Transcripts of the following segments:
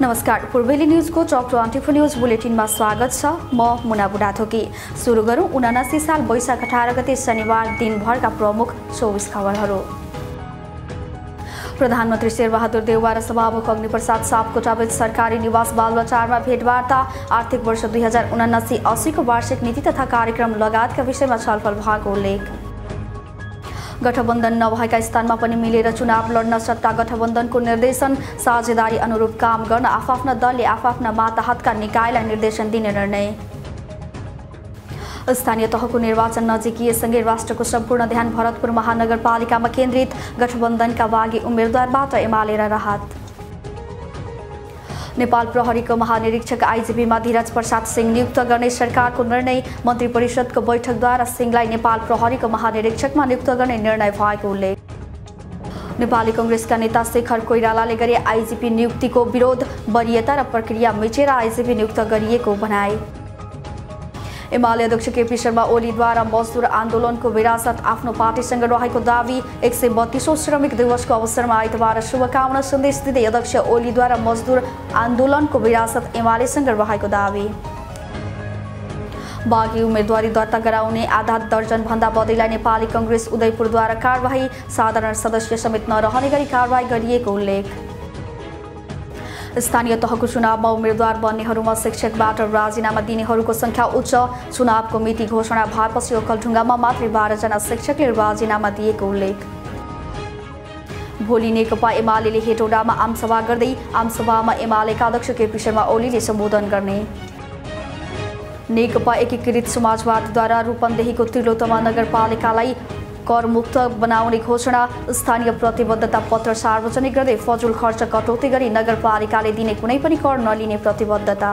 नमस्कार। पूर्वेली न्युजको चक ट्वेन्टी फोर न्युज बुलेटिनमा स्वागत छ। म मुना बुढाथोकी। सुरु गरौँ उनासी साल वैशाख अठार गते शनिबार दिनभरका प्रमुख चौबिस खबरहरू। प्रधानमन्त्री शेरबहादुर देउवा र सभामुख अग्निप्रसाद सापकोटाबीच सरकारी निवास बालबचारमा भेटवार्ता। आर्थिक वर्ष दुई हजार उनासी अस्सीको वार्षिक नीति तथा कार्यक्रम लगायतका विषयमा छलफल भएको उल्लेख। गठबन्धन नभएका स्थानमा पनि मिलेर चुनाव लड्न सट्टा गठबन्धनको निर्देशन। साझेदारी अनुरूप काम गर्न आफ्ना दलले आफ्ना माताहतका निकायलाई निर्देशन दिने निर्णय। स्थानीय तहको निर्वाचन नजिकिएसँगै राष्ट्रको सम्पूर्ण ध्यान भरतपुर महानगरपालिकामा केन्द्रित गठबन्धनका बागी उम्मेद्वारबाट एमाले राहत। नेपाल प्रहरीको महानिरीक्षक आइजिपीमा धीरज प्रसाद सिंह नियुक्त गर्ने सरकारको निर्णय मन्त्री परिषदको बैठकद्वारा सिंहलाई नेपाल प्रहरीको महानिरीक्षकमा नियुक्त गर्ने निर्णय भएको उल्लेख। नेपाली कङ्ग्रेसका नेता शेखर कोइरालाले गरे आइजिपी नियुक्तिको विरोध वरियता र प्रक्रिया मिचेर आइजिपी नियुक्त गरिएको बनाए एमाले अध्यक्ष केपी शर्मा ओलीद्वारा मजदुर आन्दोलनको विरासत आफ्नो पार्टीसँग रहेको दावी एक सय बत्तीसौँ श्रमिक दिवसको अवसरमा आइतबार शुभकामना सन्देश दिँदै अध्यक्ष ओलीद्वारा मजदुर आन्दोलनको विरासत एमालेसँग रहेको दावी। बागी उम्मेदवारी दर्ता गराउने आधा दर्जनभन्दा बढीलाई नेपाली कङ्ग्रेस उदयपुरद्वारा कारवाही साधारण सदस्य समेत नरहने गरी कारवाही गरिएको उल्लेख। स्थानीय तहको चुनावमा उम्मेद्वार बन्नेहरूमा शिक्षकबाट राजीनामा दिनेहरूको सङ्ख्या उच्च। चुनावको मिति घोषणा भएपछि ओखलढुङ्गामा मात्रै बाह्रजना शिक्षकले राजीनामा दिएको उल्लेख। भोलि नेकपा एमाले हेटौडामा आमसभा गर्दै आमसभामा एमालेका अध्यक्ष केपी शर्मा ओलीले सम्बोधन गर्ने। नेकपा एकीकृत समाजवादद्वारा रूपन्देहीको त्रिलोतमा नगरपालिकालाई करमुक्त बनाउने घोषणा। स्थानीय प्रतिबद्धता पत्र सार्वजनिक गर्दै फजुल खर्च कटौती गरी नगरपालिकाले दिने कुनै पनि कर नलिने प्रतिबद्धता।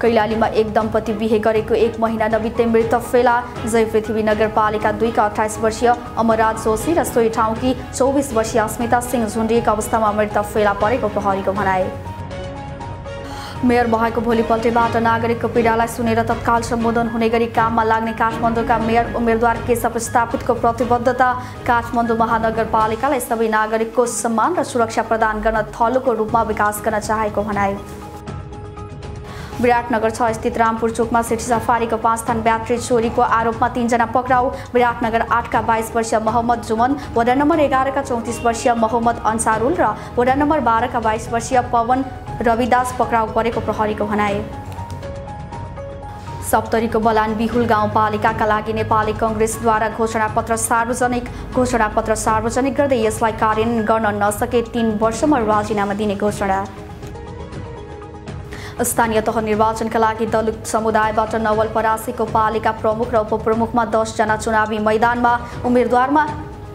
कैलालीमा एक दम्पति बिहे गरेको एक महिना नबित्दै मृत फेला। जय पृथ्वी नगरपालिका दुईका अठाइस वर्षीय अमरराज जोशी र सोही ठाउँकी चौबिस वर्षीय अस्मिता सिंह झुन्डिएका अवस्थामा मृत फेला परेको प्रहरीको भनाए मेयर भएको भोलिपल्टबाट नागरिकको पीडालाई सुनेर तत्काल सम्बोधन हुने गरी काममा लाग्ने काठमाडौँका मेयर उम्मेद्वार केशव स्थापितको प्रतिबद्धता काठमाडौँ महानगरपालिकालाई सबै नागरिकको सम्मान र सुरक्षा प्रदान गर्न थलोको रूपमा विकास गर्न चाहेको भनाए विराटनगर छ स्थित रामपुर चोकमा सिटी सफारीको पाँच थान ब्याट्री चोरीको आरोपमा तीनजना पक्राउ। विराटनगर आठका बाइस वर्षीय मोहम्मद जुमन वडा नम्बर एघारका चौतिस वर्षीय मोहम्मद अन्सारुल र वडा नम्बर बाह्रका बाइस वर्षीय पवन रविदास पक्राउ परेको प्रहरीको भनाए सप्तरीको बलान बिहुल गाउँपालिकाका लागि नेपाली कङ्ग्रेसद्वारा घोषणापत्र सार्वजनिक घोषणापत्र सार्वजनिक गर्दै यसलाई कार्यान्वयन गर्न नसके तीन वर्षमा राजीनामा दिने घोषणा। स्थानीय तह निर्वाचनका लागि दलित समुदायबाट नवलपरासीको पालिका प्रमुख र उपप्रमुखमा दसजना चुनावी मैदानमा उम्मेद्वारमा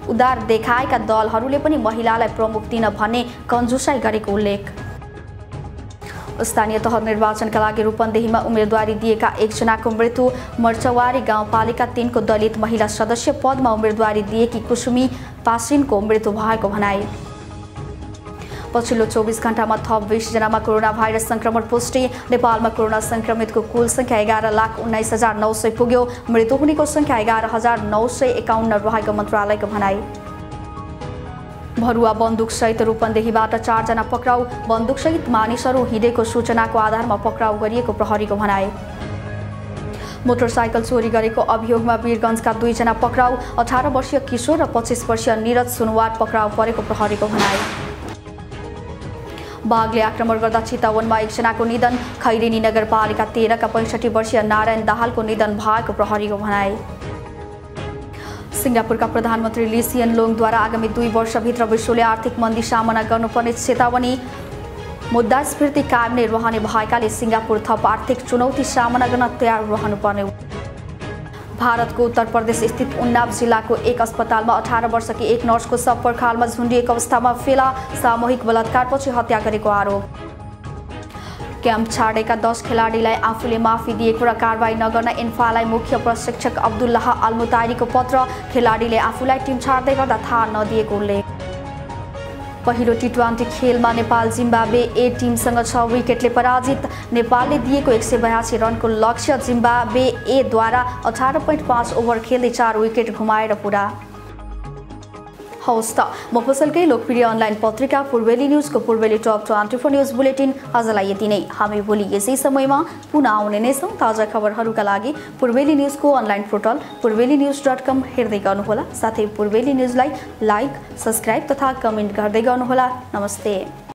उदार देखाएका दलहरूले पनि महिलालाई प्रमुख दिन भन्ने कन्जुसाई गरेको उल्लेख। स्थानीय तह निर्वाचनका लागि रूपन्देहीमा उम्मेदवारी दिएका एकजनाको मृत्यु मर्चवारी गाउँपालिका तिनको दलित महिला सदस्य पदमा उम्मेदवारी दिएकी कुसुमी पासिनको मृत्यु भएको भनाए पछिल्लो चौबिस घण्टामा थप बिसजनामा कोरोना भाइरस सङ्क्रमण पुष्टि नेपालमा कोरोना सङ्क्रमितको कुल सङ्ख्या एघार लाख उन्नाइस हजार नौ सय पुग्यो मृत्यु हुनेको सङ्ख्या एघार हजार नौ सय एकाउन्न रहेको मन्त्रालयको भनाई भरुवा बन्दुकसहित रूपन्देहीबाट चारजना पक्राउ बन्दुकसहित मानिसहरू हिँडेको सूचनाको आधारमा पक्राउ गरिएको प्रहरीको भनाए मोटरसाइकल चोरी गरेको अभियोगमा वीरगञ्जका दुईजना पक्राउ अठार वर्षीय किशोर र पच्चिस वर्षीय निरज सुनवार पक्राउ परेको प्रहरीको भनाए बाघले आक्रमण गर्दा चितवनमा एकजनाको निधन खैरेनी नगरपालिका तेह्रका पैँसठी वर्षीय नारायण दाहालको निधन भएको प्रहरीको भनाए सिङ्गापुरका प्रधानमन्त्री लिसियन लोङद्वारा आगामी दुई वर्षभित्र विश्वले आर्थिक मन्दी सामना गर्नुपर्ने चेतावनी मुद्दा स्मृति कायम नै रहने भएकाले सिङ्गापुर थप आर्थिक चुनौती सामना गर्न तयार रहनुपर्ने भारतको उत्तर प्रदेश स्थित उन्नाव जिल्लाको एक अस्पतालमा अठार वर्षकी एक नर्सको सब पर्खालमा झुन्डिएको अवस्थामा फेला सामूहिक बलात्कारपछि हत्या गरेको आरोप। क्याम्प छाडेका दस खेलाडीलाई आफूले माफी दिएको र कारवाही नगर्न इन्फालाई मुख्य प्रशिक्षक अब्दुल्लाह अल्मुतारीको पत्र खेलाडीले आफूलाई टिम छाड्दै गर्दा थाहा नदिएको उल्लेख। पहिलो टी ट्वेन्टी खेलमा नेपाल जिम्बावे ए टिमसँग छ विकेटले पराजित। नेपालले दिएको एक सय बयासी रनको लक्ष्य जिम्बावे एद्वारा अठार पोइन्ट पाँच ओभर खेल्दै चार विकेट घुमाएर पुरा। हवस् मफसलकै लोकप्रिय अनलाइन पत्रिका पूर्वेली न्यूज़ को Purveli top twenty four news bulletin आजलाई यति नै हामी भोलि यसै समयमा पुनः आने नौ ताज़ा खबरहरूका का पूर्वेली न्यूज़ को online portal Purveli news dot com हेर्दै साथ ही पूर्वेली न्युजलाई लाइक सब्सक्राइब तथा कमेंट गर्नुहोला नमस्ते